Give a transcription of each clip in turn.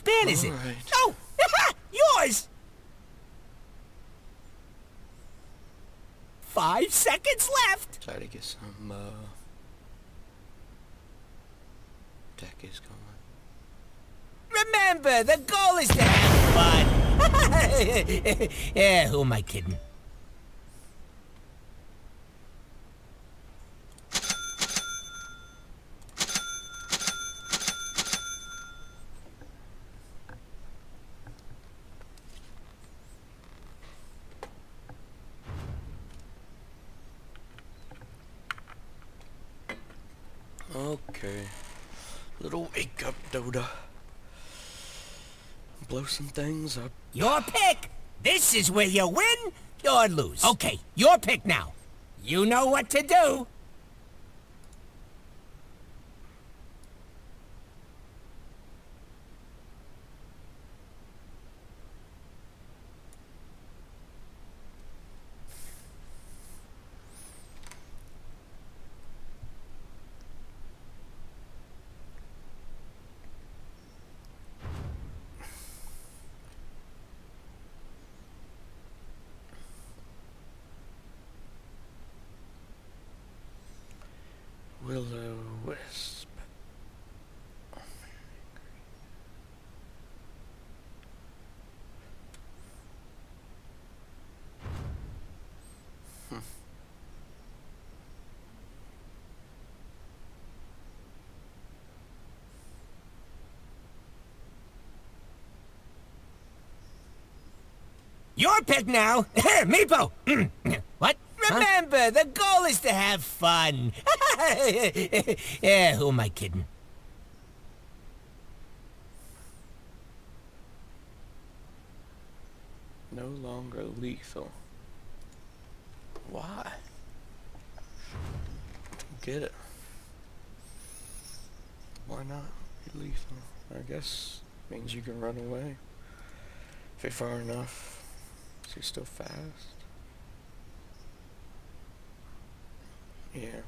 Whose pan is it? Alright. Oh, yours! Five seconds left. Try to get some, uh... Deck is going. Remember, the goal is to have fun. yeah, who am I kidding? Okay. Little wake up, Doda. Some things up. Your pick. This is where you win or lose. Okay, your pick now. You know what to do. Your pick now. Meepo. Mm. what? Remember, the goal is to have fun. yeah, who am I kidding? No longer lethal. Why? Get it. Why not be lethal? I guess means you can run away. If you're far enough. You're still fast. Yeah.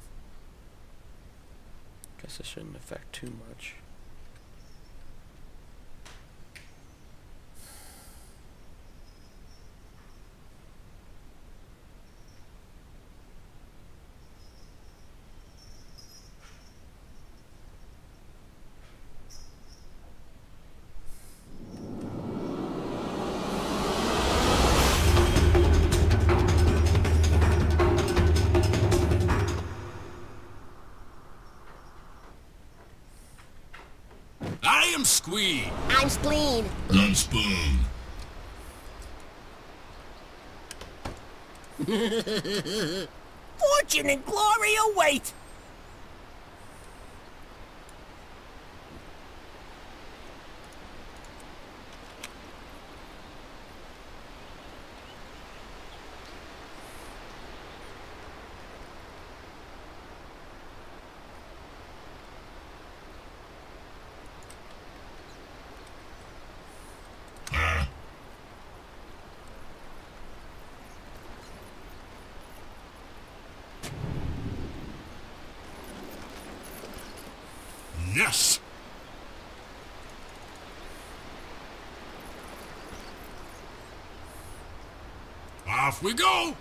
Guess it shouldn't affect too much. Fortune and glory await. Yes. Off we go.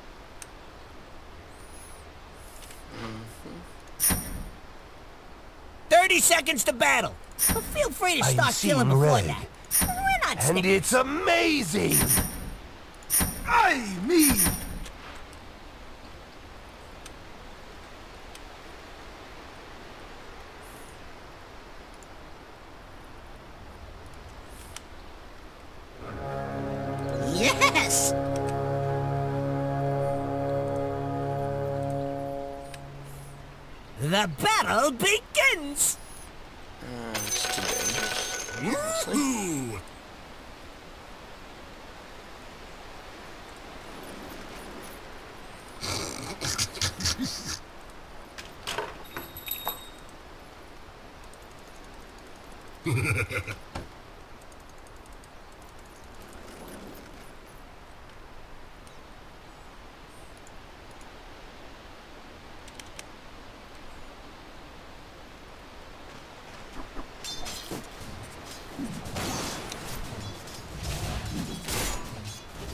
Mm-hmm. Thirty seconds to battle. Well, feel free to start killing seeing before red. that. We're not And sticking. it's amazing! I me!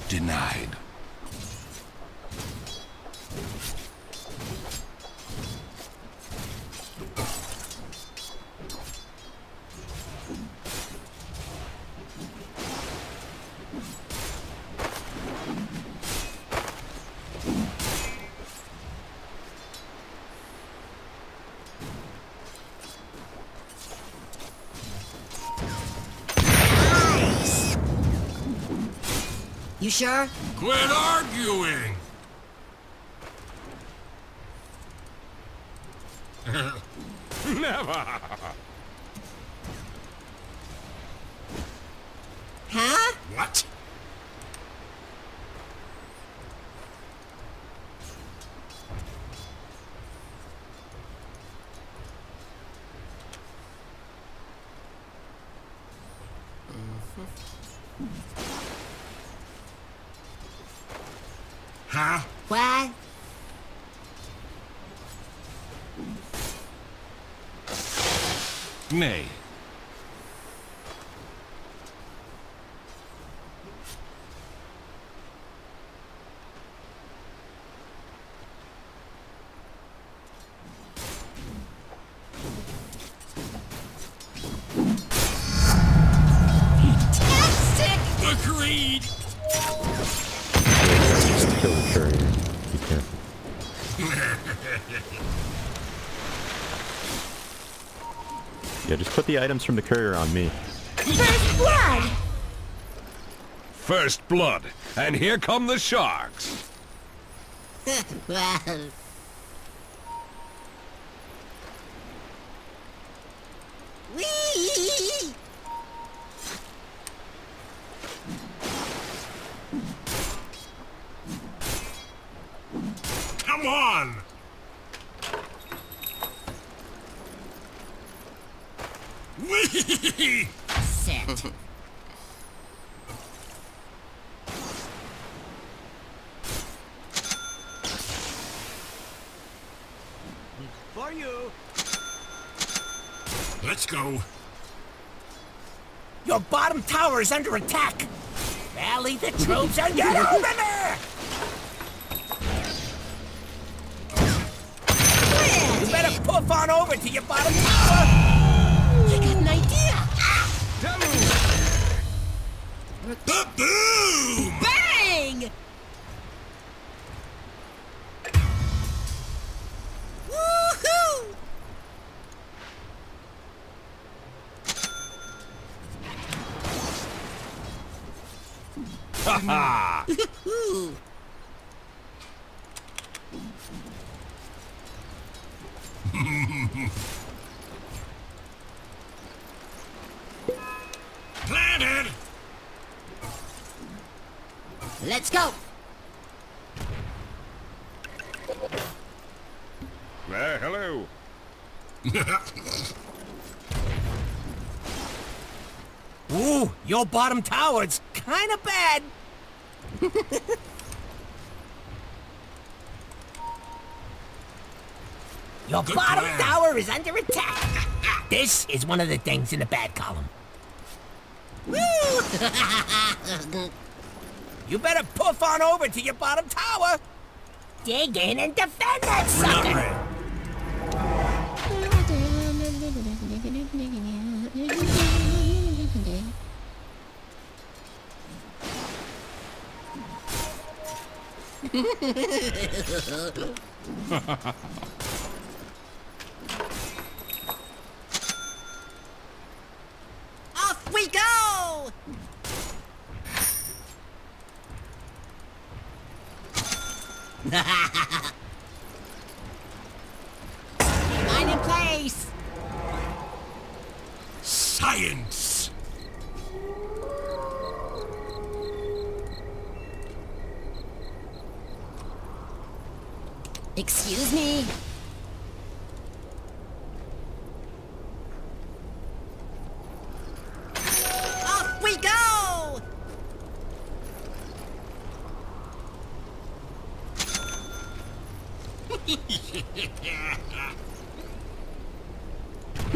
Denied. You sure? Quit arguing! Never! Huh? What? Huh? What? Nay. Yeah, just put the items from the courier on me. First blood! First blood, and here come the sharks. well, whee! Come on! Whee! Set. For you. Let's go. Your bottom tower is under attack. Rally the troops and get over there! You better poof on over to your bottom tower! I got an idea! Boom! Ooh. Planted! Let's go! Uh, hello. Ooh, your bottom tower's kinda bad. your Good bottom plan. tower is under attack. this is one of the things in the bad column. Woo! You better poof on over to your bottom tower. Dig in and defend that sucker. Off we go! Mine in place! Science! Excuse me? Off we go!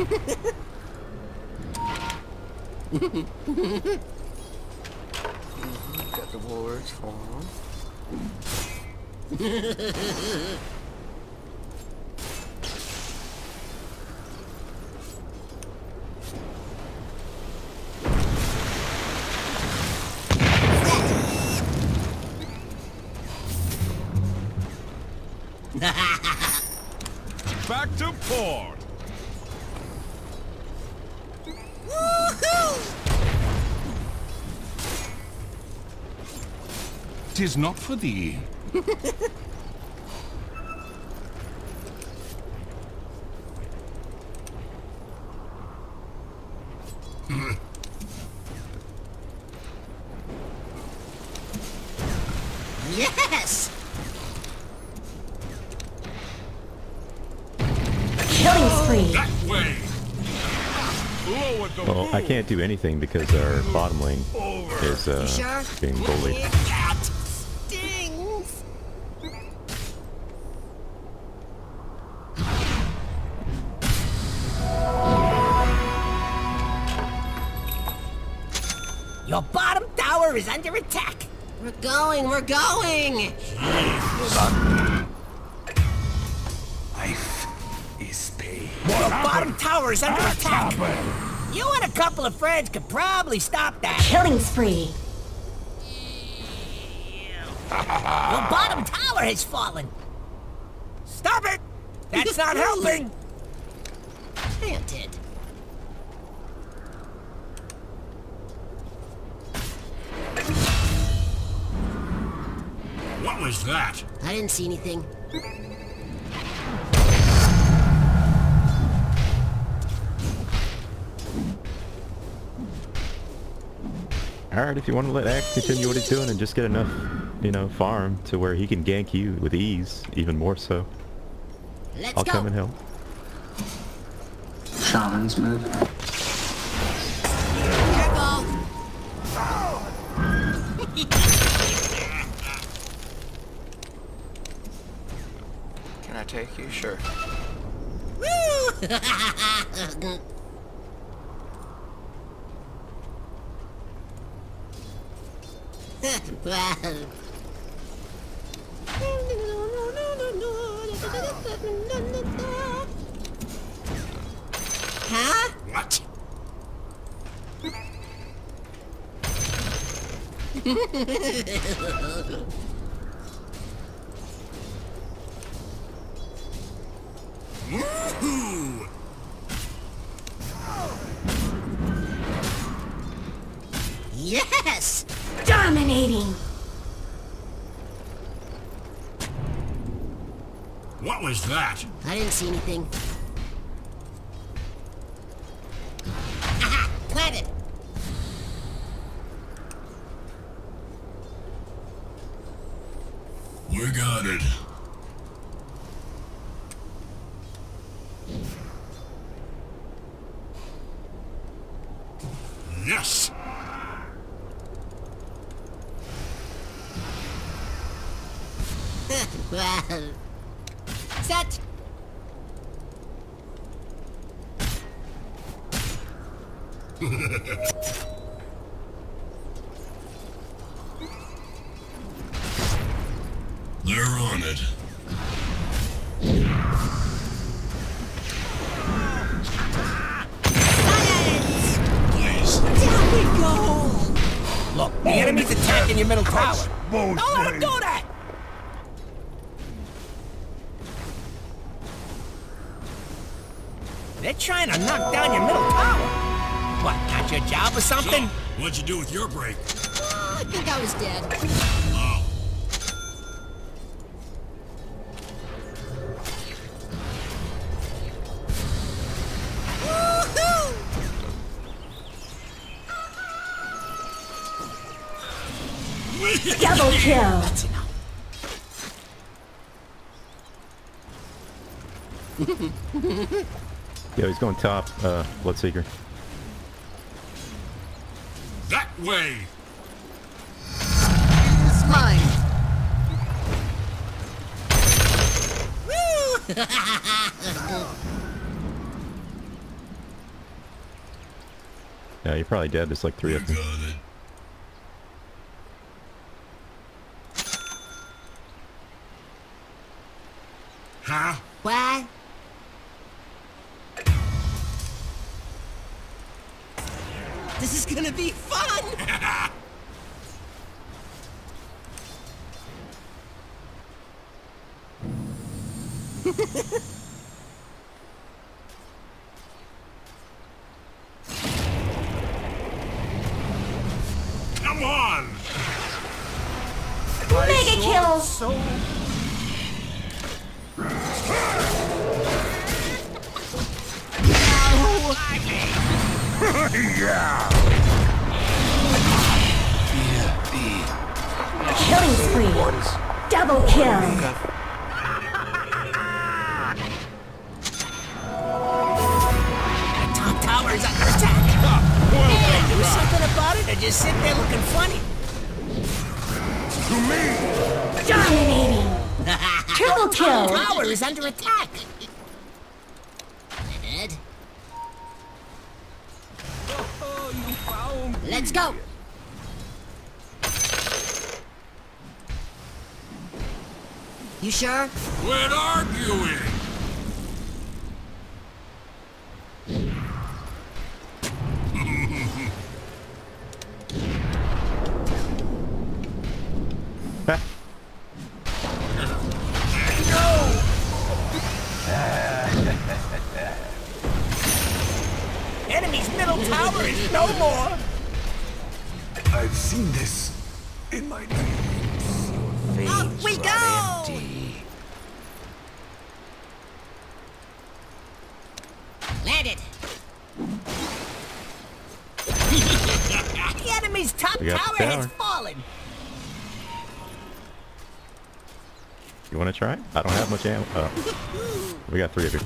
Got the wards for. Tis not for thee. Yes! Killing spree. That way. Well, I can't do anything because our bottom lane is uh, being bullied. Your bottom tower is under attack. We're going, we're going! Son. Life is pain. Your bottom tower is under attack. You and a couple of friends could probably stop that. Killing spree. Your bottom tower has fallen. Stop it! That's not helping. Planted. Was that? I didn't see anything. Alright, if you want to let Axe continue what he's doing and just get enough, you know, farm to where he can gank you with ease, even more so, Let's I'll go! come and help. Shaman's move. Take you? Sure. Woo! Huh? What? Yes! Dominating. What was that? I didn't see anything. Double kill. Yo, he's going top, uh, Bloodseeker. That way! It's mine. Woo! Yeah, you're probably dead. There's like three of them. Triple The kill. tower is under attack. Ed? Let's go! You sure? Quit arguing! You want to try? I don't have much ammo. Oh. We got three of you.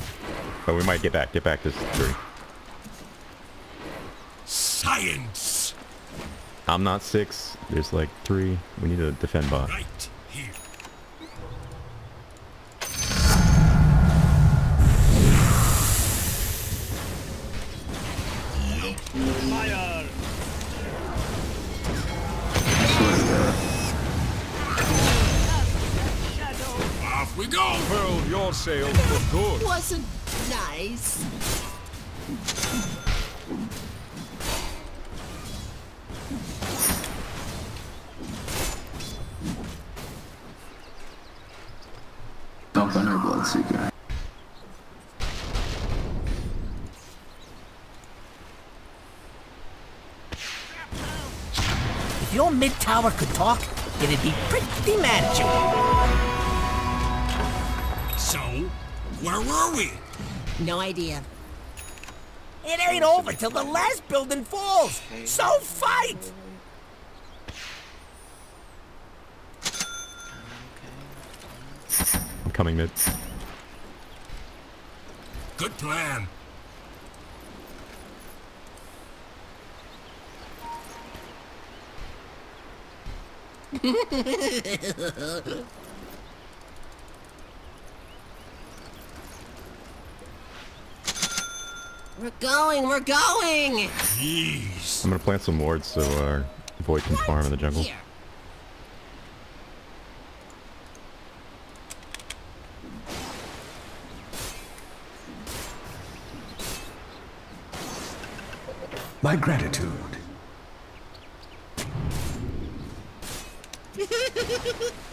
But we might get back. Get back to three. Science! I'm not six. There's like three. We need to defend bot. Right Wasn't nice. Dump on her Bloodseeker. If your mid tower could talk, it'd be pretty mad at you. So, where were we? No idea. It ain't over till the last building falls. So fight! I'm coming mid. Good plan. We're going, we're going! Jeez. I'm gonna plant some wards so our void can farm in the jungle. Here. My gratitude.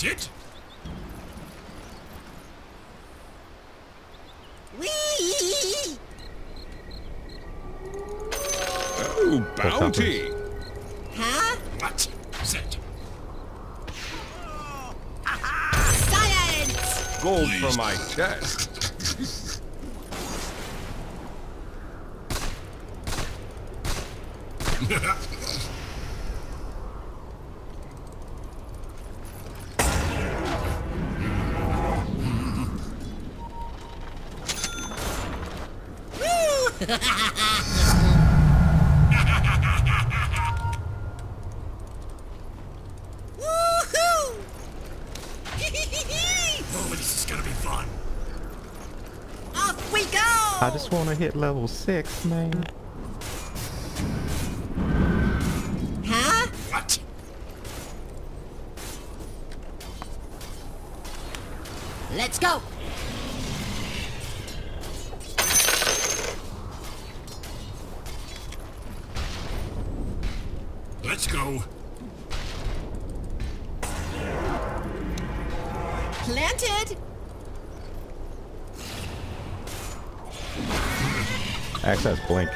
Plant it. Whee! Oh, bounty! Huh? What? Set. Science! Gold for my chest. Woohoo! Oh, this is gonna be fun. Off we go! I just want to hit level six, man. Access blink.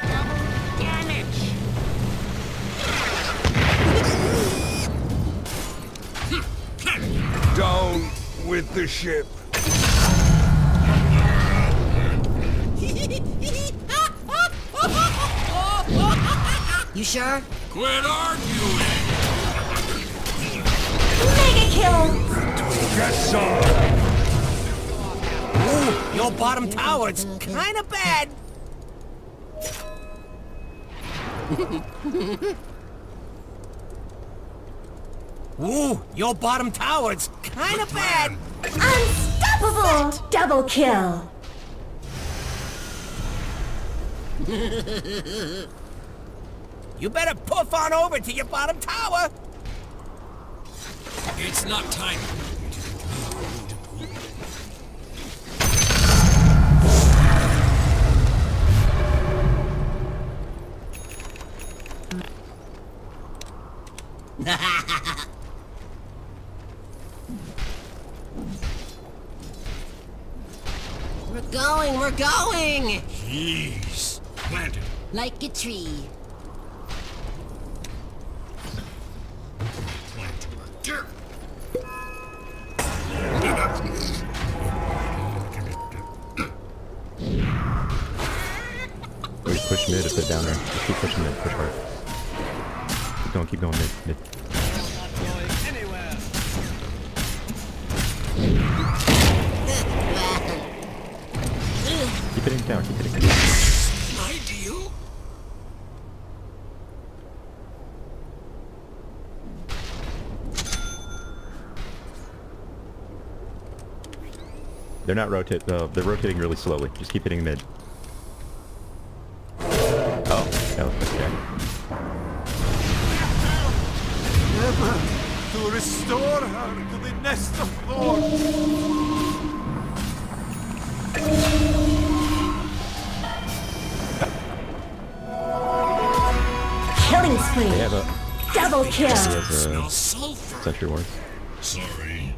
Down with the ship. you sure? Quit arguing. Mega kill. Get some. Ooh, your bottom tower, it's kinda bad. Ooh, your bottom tower, it's kinda bad. Unstoppable. Double kill. You better puff on over to your bottom tower. It's not time. We're going, we're going! Jeez. Planted. Like a tree. Planted. Push mid if they're down there. Just keep pushing mid. Push hard. Going. Keep going mid. Mid. Keep hitting down. Keep hitting down. Ideal. They're not rotate. Uh, they're rotating really slowly. Just keep hitting mid. Sulfur. sentry ward. Sorry.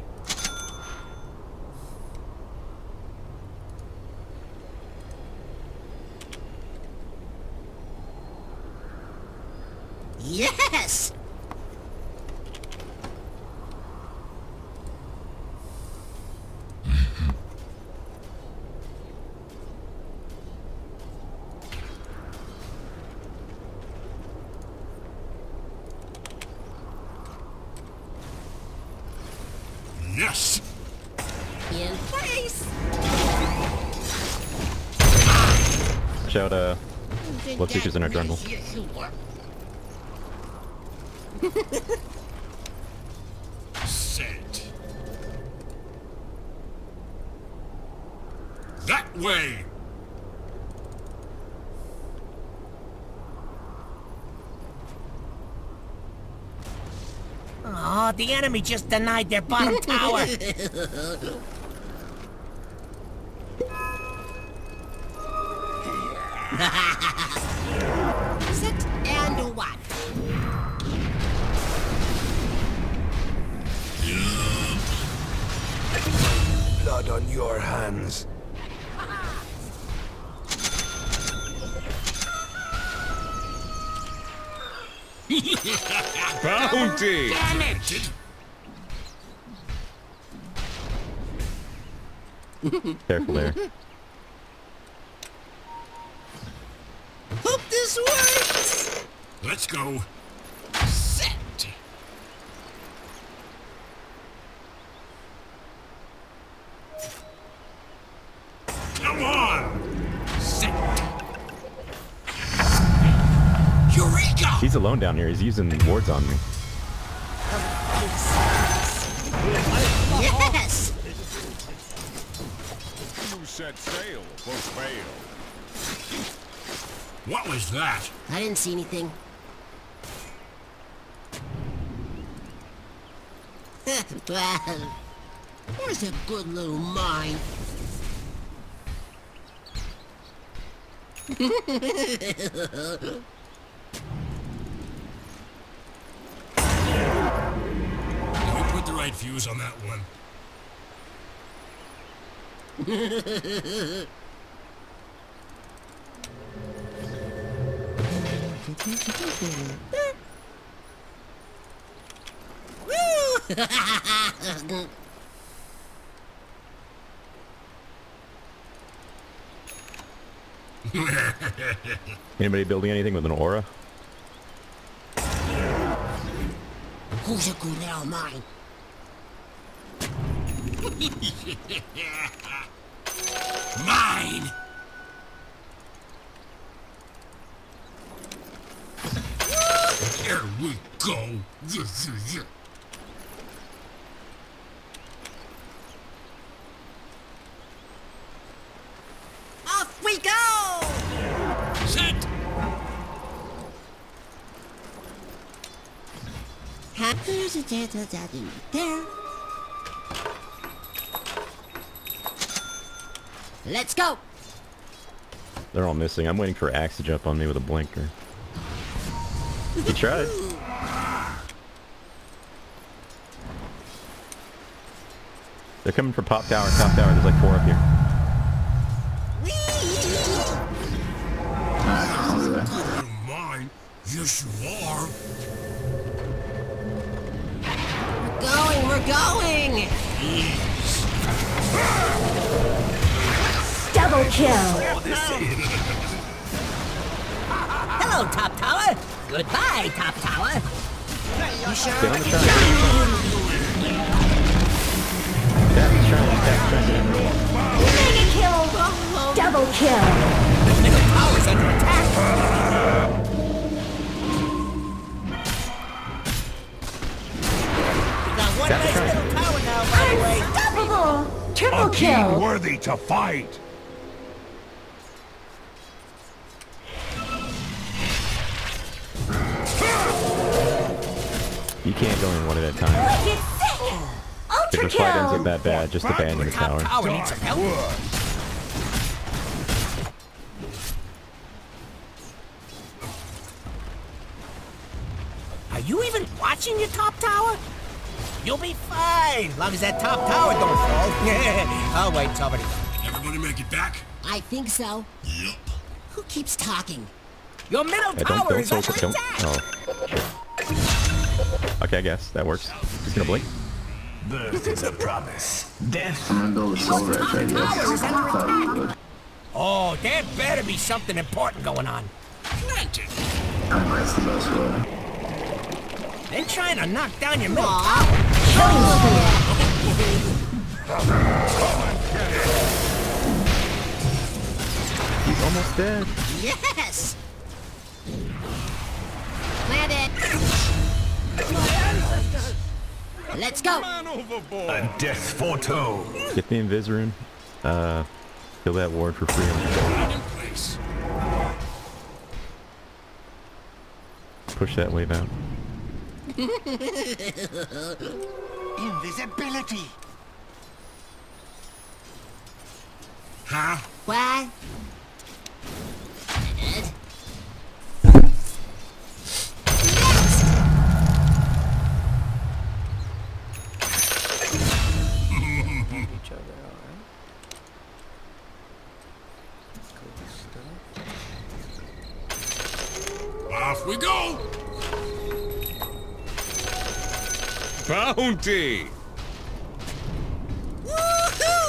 Yes! Yes. In place! Watch out, uh, Bloodseeker's in our jungle. Set. That way. Oh, the enemy just denied their bottom tower. Sit and watch. Blood on your hands. Bounty! Planted. Careful there. Hope this works! Let's go. Set. Come on. Set. Eureka! He's alone down here. He's using the wards on me. Yes! You set sail for fail. What was that? I didn't see anything. Well, there's a good little mine. We put the right fuse on that one. Anybody building anything with an aura? Who's a good little mine? Mine! Here we go. Yeah, yeah, yeah. Off we go! Set! Huh? There's a jet there. Let's go! They're all missing. I'm waiting for Axe to jump on me with a blinker. He tried. They're coming for pop tower, top tower. There's like four up here. Alright, I'll do that. You mine? Yes, you are. We're going! Double kill. Hello, Top Tower. Goodbye, Top Tower. You sure? Kill. to fight. You can't go in one at a time. Wicked sick. If the fight ends up that bad, just abandon the tower. Tower needs some help. Are you even watching your top tower? You'll be fine, long as that top tower don't fall. I'll wait, somebody. Everybody make it back? I think so. Yep. Who keeps talking? Your middle Hey, tower don't, don't, is under attack. Oh. Okay, I guess that works. He's gonna blink. Birth is a promise. Death. I'm gonna build a soul wreck, I guess. I thought you would. Oh, there better be something important going on. Planted. I think that's the best way. They're trying to knock down your middle Aw. tower. Killing. He's almost dead. Yes! Plant it! Let's go! A death foretold. Get the Invis rune. Uh, kill that ward for free. Line in place. Push that wave out. Invisibility. Huh? What? Bounty.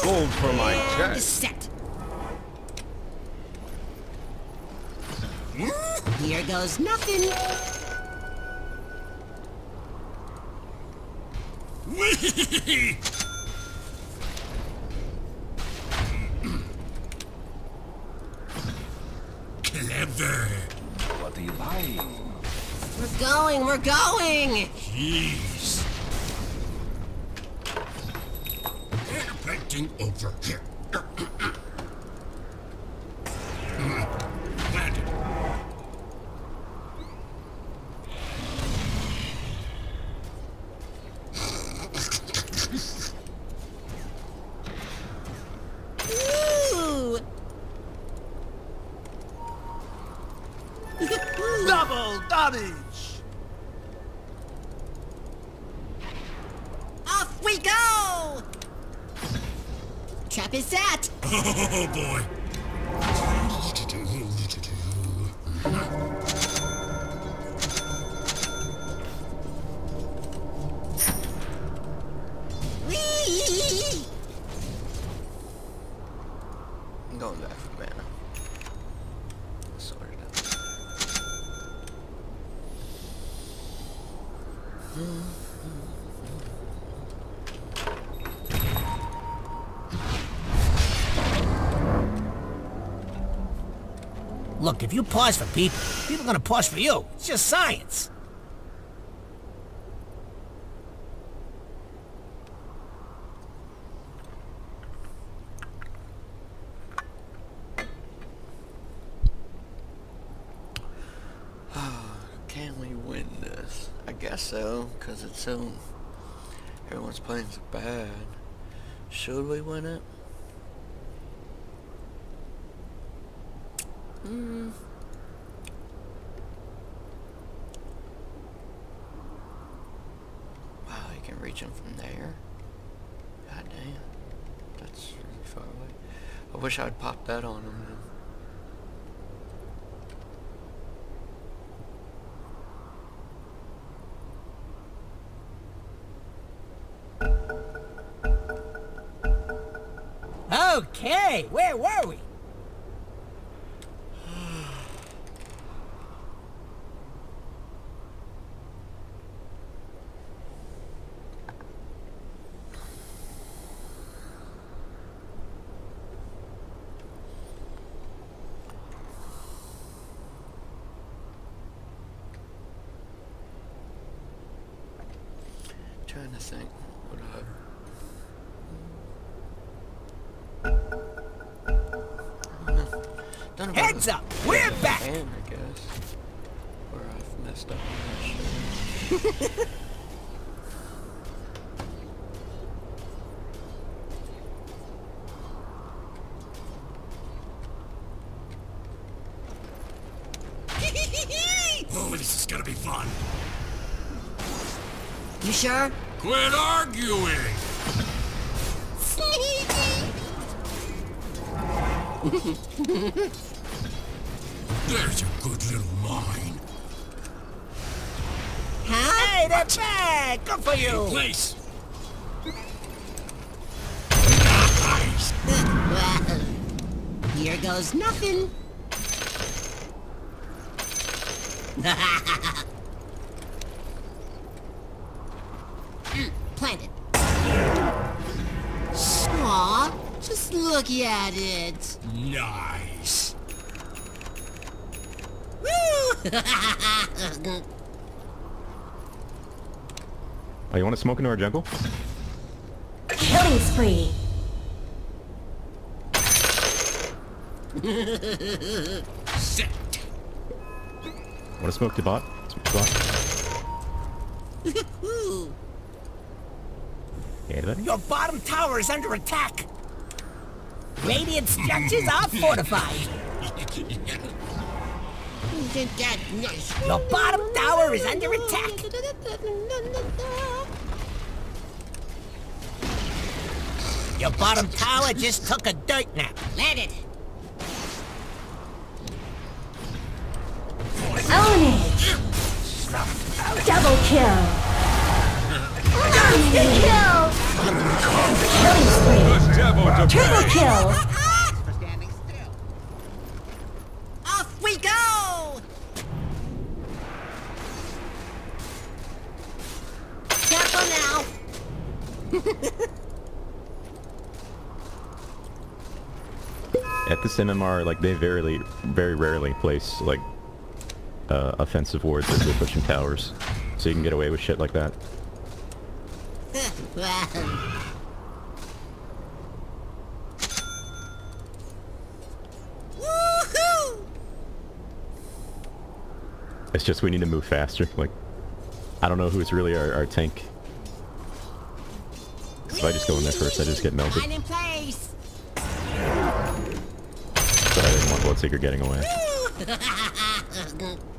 Gold for my chest. set. Hmm? Here goes nothing. Clever. What are you buying? We're going, we're going! Jeez. Over here. Trap is that? Oh boy. If you pause for people, people are gonna pause for you. It's just science. Can we win this? I guess so, because it's so... Everyone's playing so bad. Should we win it? Hmm. Wow, you can reach him from there? God damn. That's really far away. I wish I'd popped that on him then. Okay, where were we? Trying to think what I... I don't know. Done about Heads up, we're back. Can, I guess. Where I've messed up here goes nothing. Mm, Planted. Aw, just look at it. Nice. Woo! Oh, you want to smoke into our jungle? Killing spree. Set. Want to smoke the bot? Smoke the bot? Anybody? Your bottom tower is under attack. Radiant structures are fortified. Your bottom tower is under attack. Your bottom tower just took a dirt nap. Let it. Double kill. Monster kill. Killing spree. Triple kill. Off we go! Careful now. At this MMR, like they very, very rarely place like uh, offensive wards as they're pushing towers, so you can get away with shit like that. It's just we need to move faster. Like, I don't know who's really our, our tank. if I just go in there first, I just get melted. Line in place. So I didn't want Bloodseeker getting away.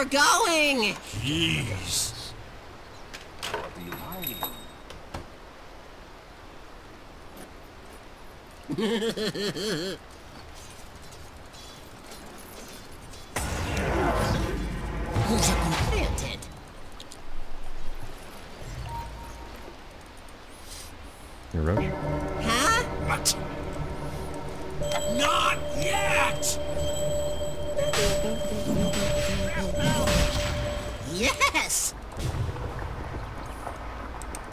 We're going. Jeez. Who's implanted? Here, Rosh. Huh? What? Not yet! Yes.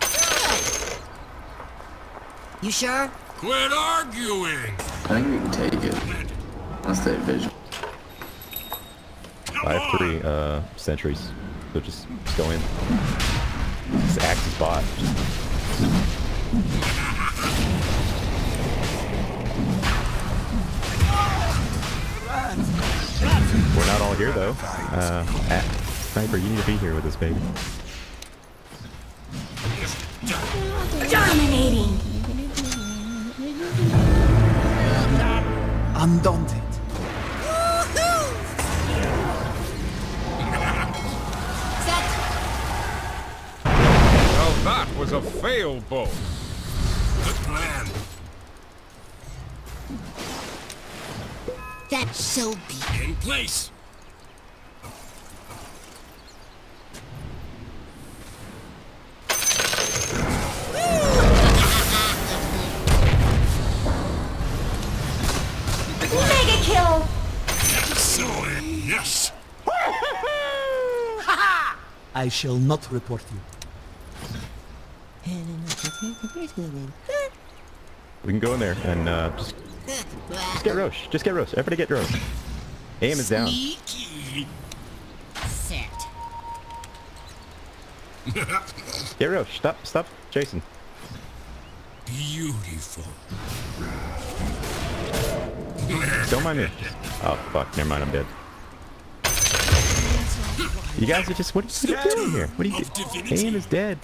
Good. You sure? Quit arguing! I think we can take it. Once they vision. I have three uh, sentries, so just, just go in. This axe is bot. We're not all here though. Uh, Sniper, you need to be here with us, baby. Dominating. Undaunted. Set. Well, that was a fail bow. Good plan. That shall be. In place. I shall not report you. We can go in there and uh, just, just get Rosh. Just get Rosh. Everybody get Rosh. Aim is down. Sneaky. Set. Get Rosh. Stop. Stop. Jason. Beautiful. Don't mind me. Oh fuck. Never mind. I'm dead. You guys are just what, what are you doing here? What are you doing? divinity. Aim is dead.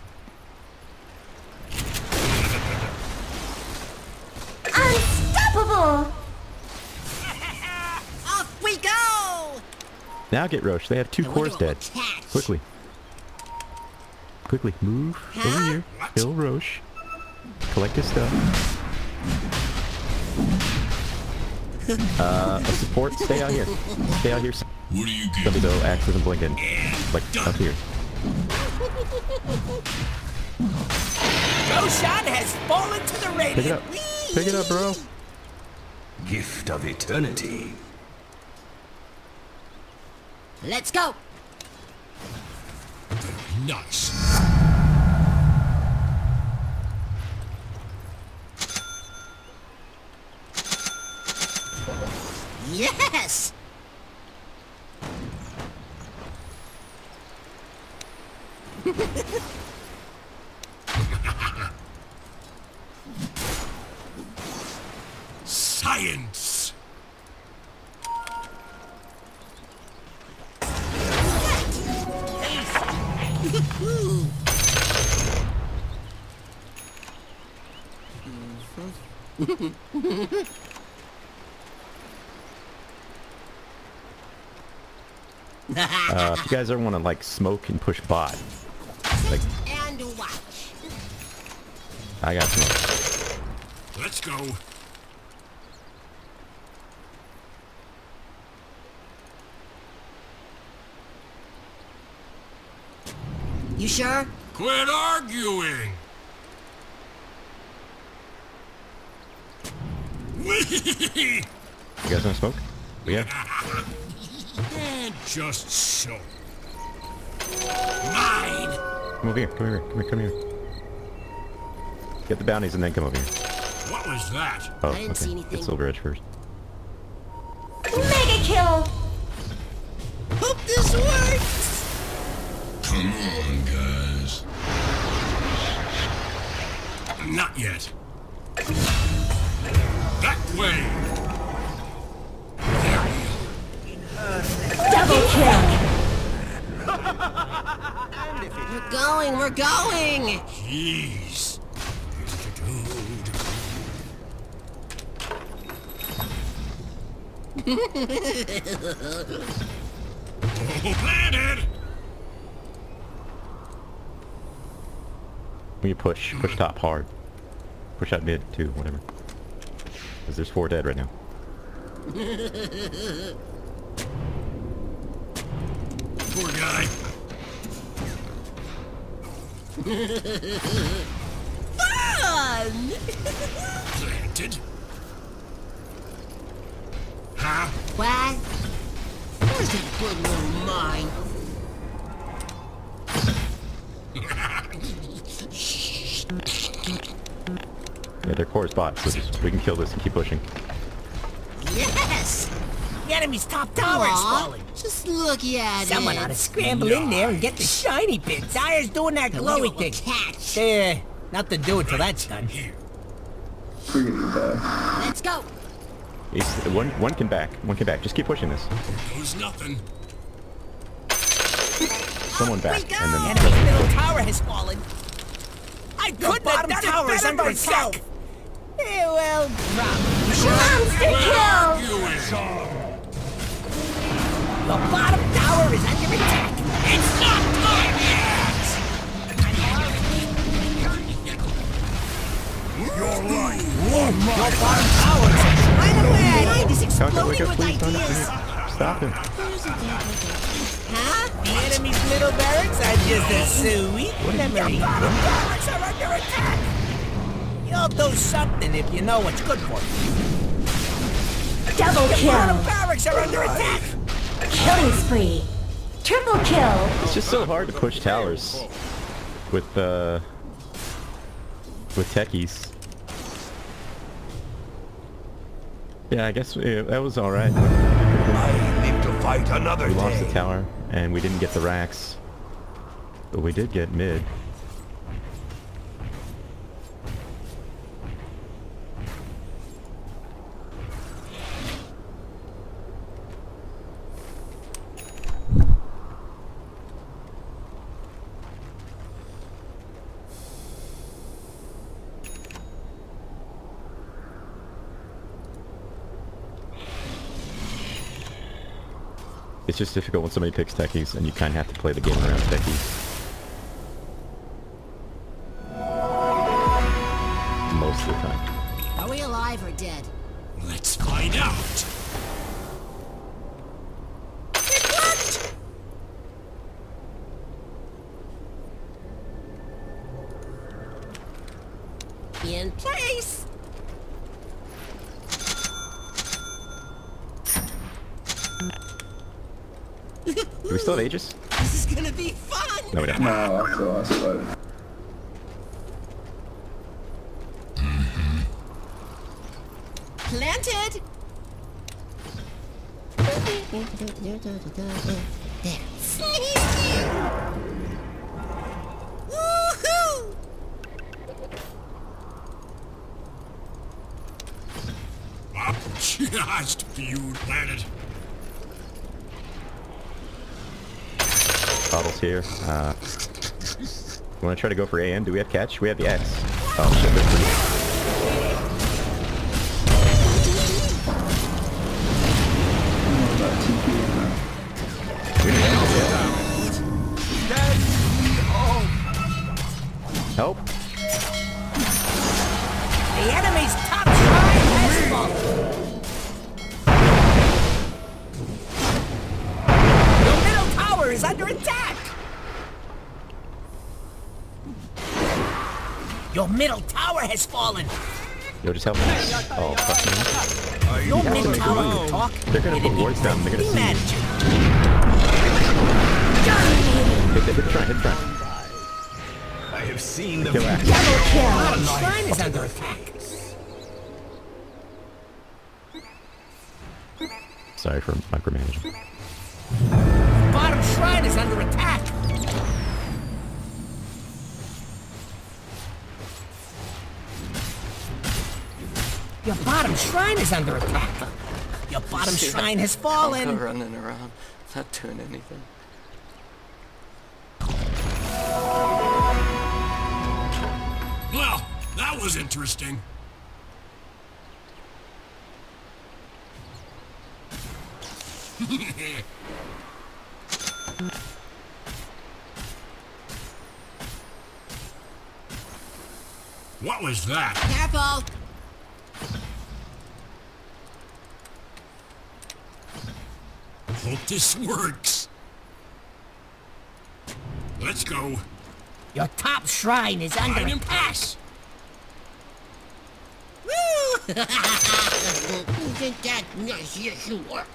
Unstoppable. Off we go. Now get Rosh. They have two cores dead. catch. Quickly. Quickly. Move over here. What? Kill Rosh. Collect his stuff. Uh, a support. Stay out here. Stay out here. What do you Let me get? know. Axe isn't blinking. Like up here. Roshan has fallen to the Pick it radiant. up. Pick it up, bro. Gift of eternity. Let's go. Nice. Yes. Science. Uh, if you guys ever want to like smoke and push bot, like, and watch. I got you. Let's go. You sure? Quit arguing! you guys want smoke? Yeah. and just so. My Come over here. Come here. Come here. Come here. Get the bounties and then come over here. What was that? Oh, I didn't see anything. Get Silver Edge first. Mega kill! Hope this works! Come on, guys. Not yet. We're going! Jeez. Planted! When you push, push top hard. Push out mid too, whatever. Because there's four dead right now. Poor guy. Fun! Planted. Huh? What? Where's that good little mine? Yeah, they're core spots, so just, we can kill this and keep pushing. Yes! The enemy's top tower is Aw, falling. just look at Someone it. ought to scramble in there and get the shiny bit. Dyer's doing that The glowy thing. catch. Eh, not to do it till that's done. Forget. Let's go. Ace, one, one can back. One can back. Just keep pushing this. Goes nothing. Someone back, we go. and The then enemy's middle tower has fallen. I couldn't bottom have done tower it is better under myself. attack. Eh, well, drop. Monster kill! Arguing. The bottom tower is under attack. It's not time yet! Your life! Your bottom tower is right away. Mind is exploding with please. Don't ideas. Stop him. Huh? The enemy's middle barracks are just a sweet memory. The bottom barracks are under attack. You'll do something if you know what's good for you. Double kill! The bottom barracks are under attack. Killing spree! Triple kill! It's just so hard to push towers with uh with techies. Yeah, I guess that was all right. I live to fight another We lost day. the tower and we didn't get the racks, but we did get mid. It's just difficult when somebody picks techies and you kind of have to play the game around techies. Just viewed planet. Bottles here. Uh, you want to try to go for AN? Do we have catch? We have the Axe. Oh shit, they're free. About TP. Help! Middle tower has fallen. Yo, just help me. Oh, fuck me. Your middle tower can talk. They're gonna put It'd wards down. They're gonna be see mad me. at you. Hit, hit, hit the front, hit the front. I have seen the Kill Axe. Double kill. Bottom shrine is under attack. Sorry for micromanaging. Bottom shrine is under attack. Your bottom shrine is under attack. Your bottom See that shrine has Conker fallen. running around, not doing anything. Well, that was interesting. what was that? Careful! Hope this works. Let's go. Your top shrine is under Hide in attack. place. Isn't that nice? Yes, you are.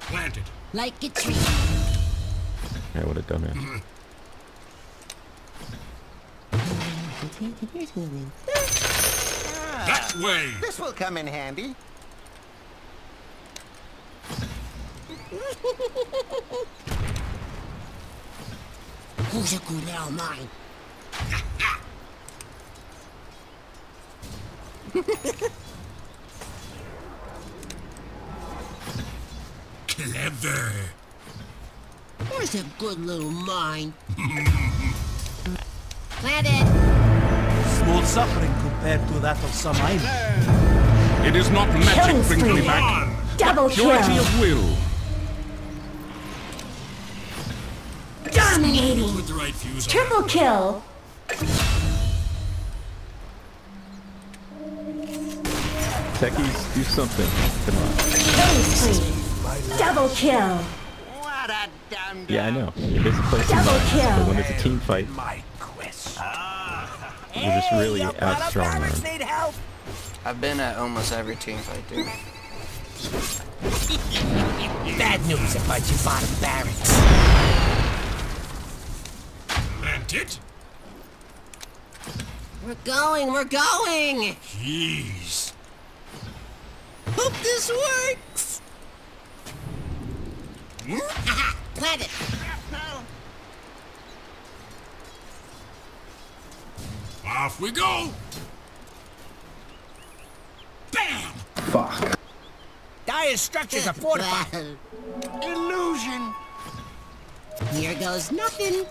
Planted. Like a tree. Yeah, what a dumbass. That way. This will come in handy. Who's a good little mine? Clever. Where's a good little mine? Planted! Small suffering compared to that of some island. It is not magic brings me back. Double Purity kill. of will. Dominating. Put the right fuse on. Triple kill. Techies, do something. Come on. Killing. Double kill. What a dumb Yeah, I know. It is a place in Double mind, kill. but when it's a team fight, my quest. we're just really your out strong arm. need help. I've been at almost every team fight, dude. Bad news about your bottom barracks. Planted. We're going, we're going! Jeez. Hope this works! Aha! Planted! Off we go. Bam. Fuck. Dire structures are fortified. illusion. Here goes nothing.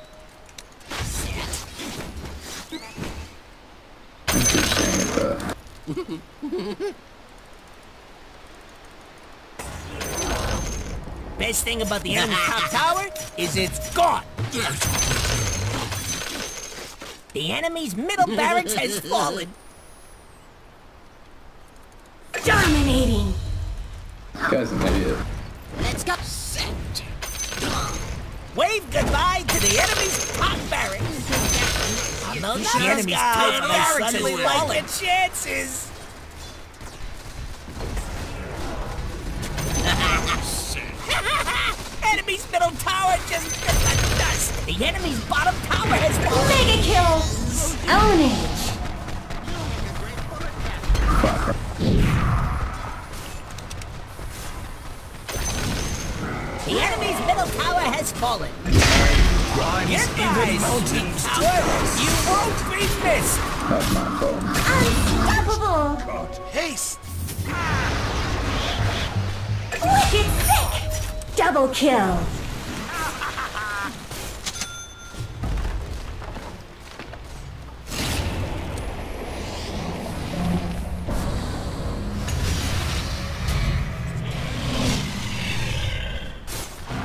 Best thing about the enemy top tower is it's gone. The enemy's middle barracks has fallen. Dominating. This guy's an idiot. Let's go! Wave goodbye to the enemy's top barracks. On those the enemy's top barracks suddenly like their chances. enemy's middle tower just bit the dust. The enemy's bottom tower has fallen. Mega kill. Ownage. The enemy's middle tower has fallen. Goodbye, steep tower. You won't be missed. That's my fault. Unstoppable. Haste. Wicked sick. Double kill.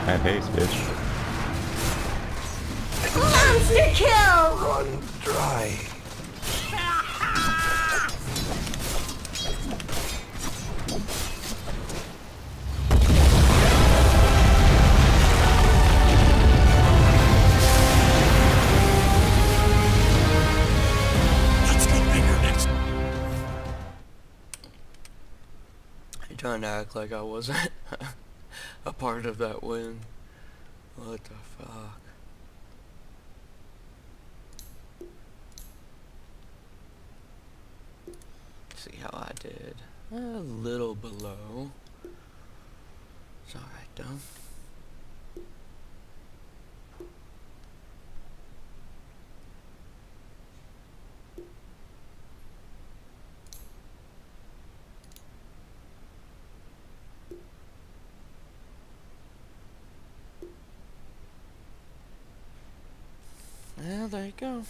Have haste, bitch kill! Run dry. trying to act like I wasn't a part of that win. What the fuck? See how I did. A little below. It's alright though. Well, there you go.